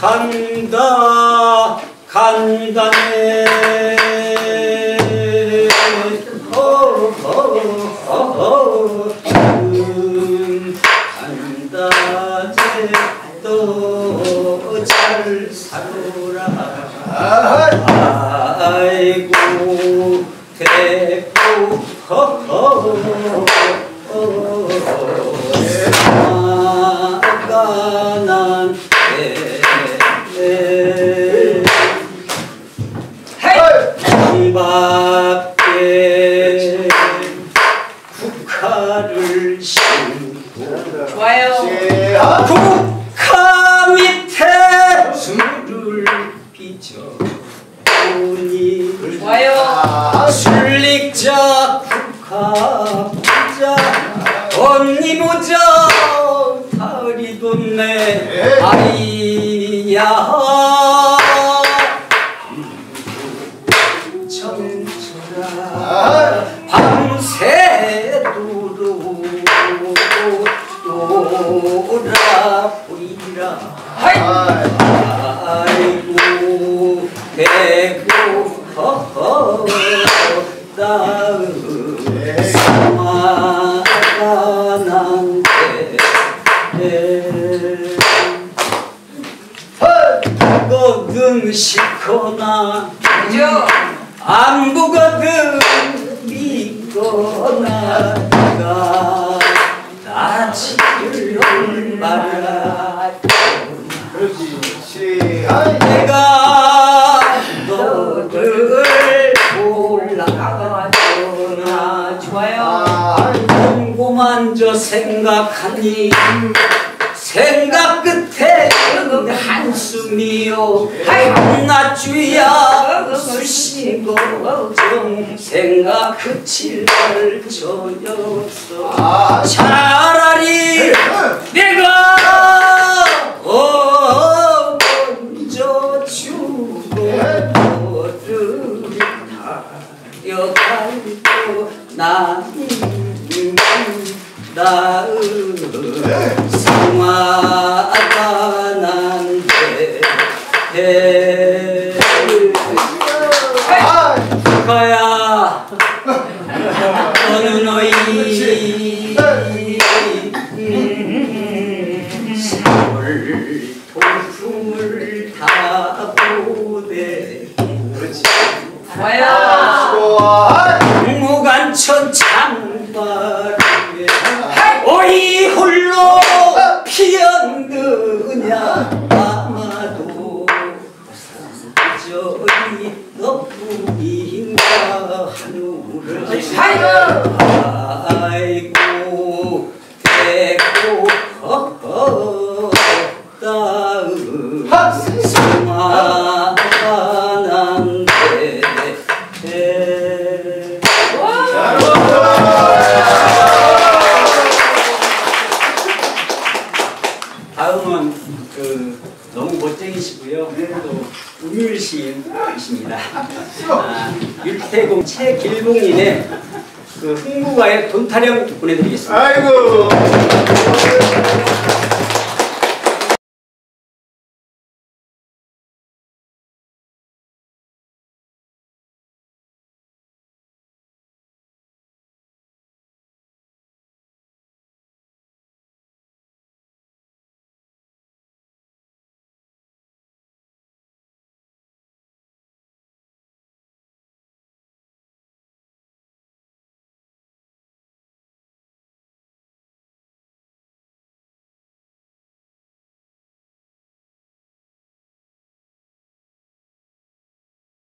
간다 간다네. 어, 어어어 방밖에 국화를 신고 좋아요. 국화 밑에 술을 빚어 오니 좋아요. 술릭자 국화 부자 언니 모자 다리 돋네 아이야 놀아보이라 아이고 대구 허허 사마가 난데 거든 싫거나 그죠? 안보거든 믿거나 내가 나치를 얼마나 내가 너를 몰라거나 좋아요. 궁금한 저 생각하니 생각 끝에 한숨이요. 한낮주야 수시고 정 생각 그칠 날 저녁서 성화가 난데 가야 어느 너희 세월 돌풍을 타보네 좋아요. 무간천 창바 아마도 저리 너뿐인가 하늘을 아이고 다음은 그 너무 멋쟁이시고요. 또 우물 시인이십니다. 아, 율태공 최길봉님의 그 흥부가의 돈타령 보내드리겠습니다. 아이고